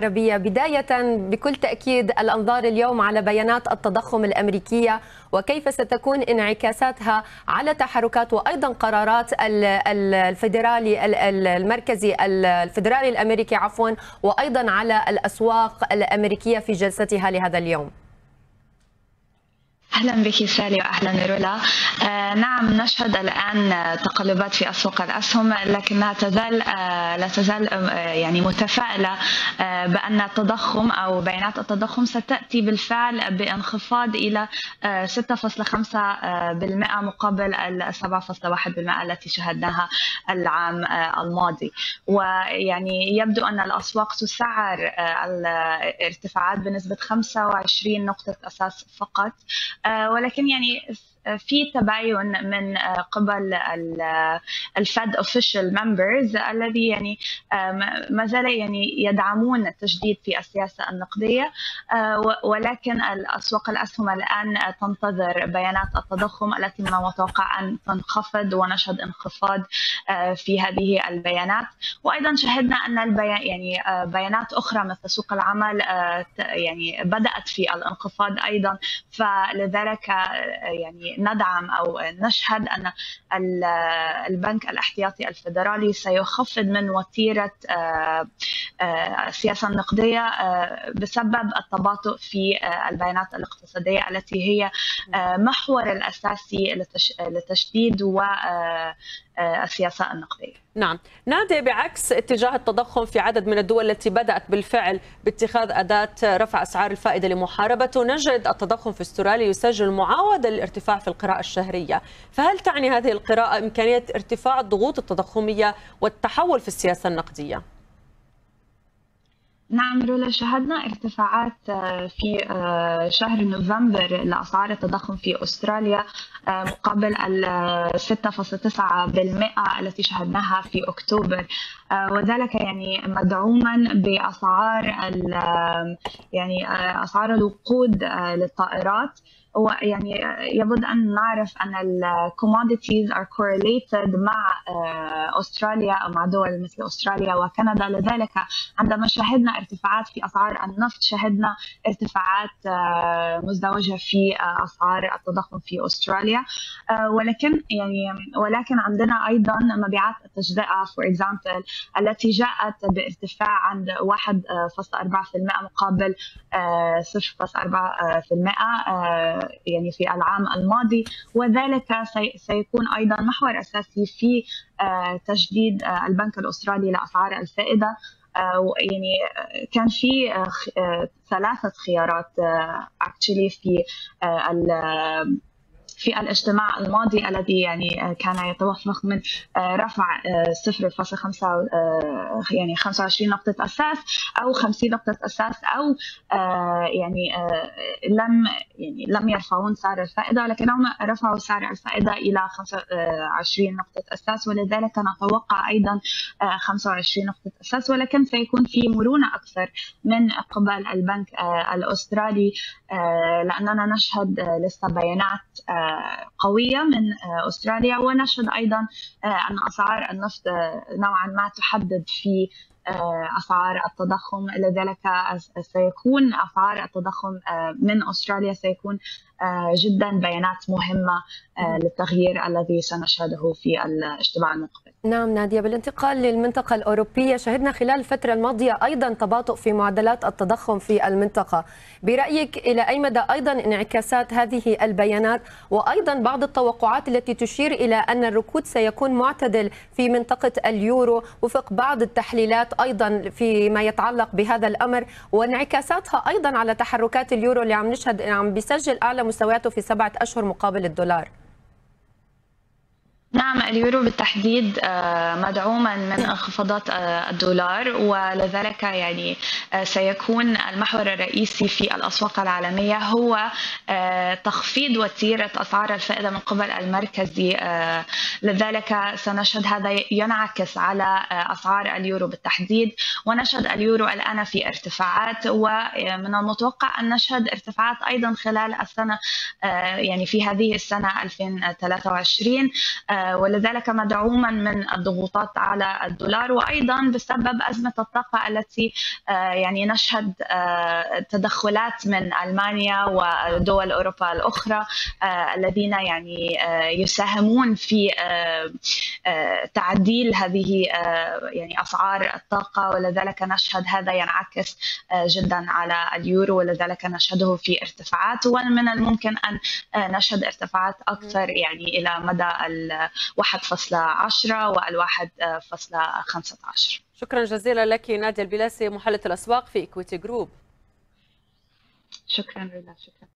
العربية. بداية بكل تأكيد الأنظار اليوم على بيانات التضخم الأمريكية وكيف ستكون انعكاساتها على تحركات وأيضا قرارات الفيدرالي المركزي الفيدرالي الأمريكي عفوا وأيضا على الأسواق الأمريكية في جلستها لهذا اليوم. أهلا بك سالي واهلا رولا. آه نعم نشهد الآن تقلبات في أسواق الأسهم لكنها تزال آه لا تزال آه يعني متفائلة آه بأن التضخم أو بيانات التضخم ستأتي بالفعل بانخفاض آه 6.5% آه مقابل ال 7.1% التي شهدناها العام آه الماضي. ويعني يبدو أن الأسواق تسعر آه الارتفاعات بنسبة 25 نقطة أساس فقط. ولكن يعني في تباين من قبل ال Fed official members الذي يعني ما زال يعني يدعمون التشديد في السياسة النقدية ولكن الأسواق الأسهم الآن تنتظر بيانات التضخم التي من المتوقع أن تنخفض ونشهد انخفاض في هذه البيانات. وأيضا شهدنا أن البيان يعني بيانات أخرى مثل سوق العمل يعني بدأت في الانخفاض أيضا. فلذلك يعني ندعم أو نشهد أن البنك الاحتياطي الفدرالي سيخفض من وتيرة السياسة النقدية بسبب التباطؤ في البيانات الاقتصادية التي هي محور الأساسي لتشديد و السياسة النقدية. نعم. نادي بعكس اتجاه التضخم في عدد من الدول التي بدأت بالفعل باتخاذ أداة رفع أسعار الفائدة لمحاربته نجد التضخم في استراليا يسجل معاودة للارتفاع في القراءة الشهرية. فهل تعني هذه القراءة إمكانية ارتفاع الضغوط التضخمية والتحول في السياسة النقدية؟ نعم رولا شهدنا ارتفاعات في شهر نوفمبر لأسعار التضخم في أستراليا مقابل ال 6.9% التي شهدناها في أكتوبر. وذلك يعني مدعوما بأسعار يعني أسعار الوقود للطائرات. ويعني يبدو أن نعرف أن ال commodities are correlated مع أستراليا أو مع دول مثل أستراليا وكندا. لذلك عندما شهدنا ارتفاعات في أسعار النفط شهدنا ارتفاعات مزدوجة في أسعار التضخم في أستراليا. ولكن يعني ولكن عندنا أيضا مبيعات التجزئة for example التي جاءت بارتفاع عند 1.4% مقابل 0.4% يعني في العام الماضي وذلك سيكون أيضا محور أساسي في تجديد البنك الأسترالي لأسعار الفائدة. يعني كان في ثلاثة خيارات actually في في الاجتماع الماضي الذي يعني كان يتوفق من رفع 0.5 يعني 25 نقطة أساس أو 50 نقطة أساس أو يعني لم يعني لم يرفعون سعر الفائدة ولكنهم رفعوا سعر الفائدة إلى 25 نقطة أساس ولذلك نتوقع أيضا 25 نقطة أساس ولكن سيكون في مرونة أكثر من قبل البنك الأسترالي لأننا نشهد لسه بيانات قوية من أستراليا ونشهد أيضا أن أسعار النفط نوعا ما تحدد في أسعار التضخم. لذلك سيكون أسعار التضخم من أستراليا سيكون جدا بيانات مهمة للتغيير الذي سنشهده في الاجتماع المقبل. نعم نادية. بالانتقال للمنطقة الأوروبية شهدنا خلال الفترة الماضية أيضا تباطؤ في معدلات التضخم في المنطقة، برأيك إلى أي مدى أيضا انعكاسات هذه البيانات؟ وأيضا بعض التوقعات التي تشير إلى أن الركود سيكون معتدل في منطقة اليورو وفق بعض التحليلات أيضا فيما يتعلق بهذا الأمر. وانعكاساتها أيضا على تحركات اليورو اللي عم نشهد عم بيسجل أعلى مستوياته في سبعة أشهر مقابل الدولار. نعم اليورو بالتحديد مدعوما من انخفاضات الدولار ولذلك يعني سيكون المحور الرئيسي في الأسواق العالمية هو تخفيض وتيرة أسعار الفائدة من قبل المركزي لذلك سنشهد هذا ينعكس على أسعار اليورو بالتحديد. ونشهد اليورو الآن في ارتفاعات ومن المتوقع أن نشهد ارتفاعات أيضا خلال السنة يعني في هذه السنة 2023 ولذلك مدعوما من الضغوطات على الدولار. وأيضا بسبب أزمة الطاقة التي يعني نشهد تدخلات من ألمانيا ودول أوروبا الأخرى الذين يعني يساهمون في تعديل هذه يعني أسعار الطاقة. ولذلك نشهد هذا ينعكس جدا على اليورو. ولذلك نشهده في ارتفاعات. ومن الممكن أن نشهد ارتفاعات أكثر يعني إلى مدى 1.10 وال 1.15 شكرا جزيلا لك نادية البلاسي محلله الأسواق في إكويتي جروب. شكرا لله شكرا.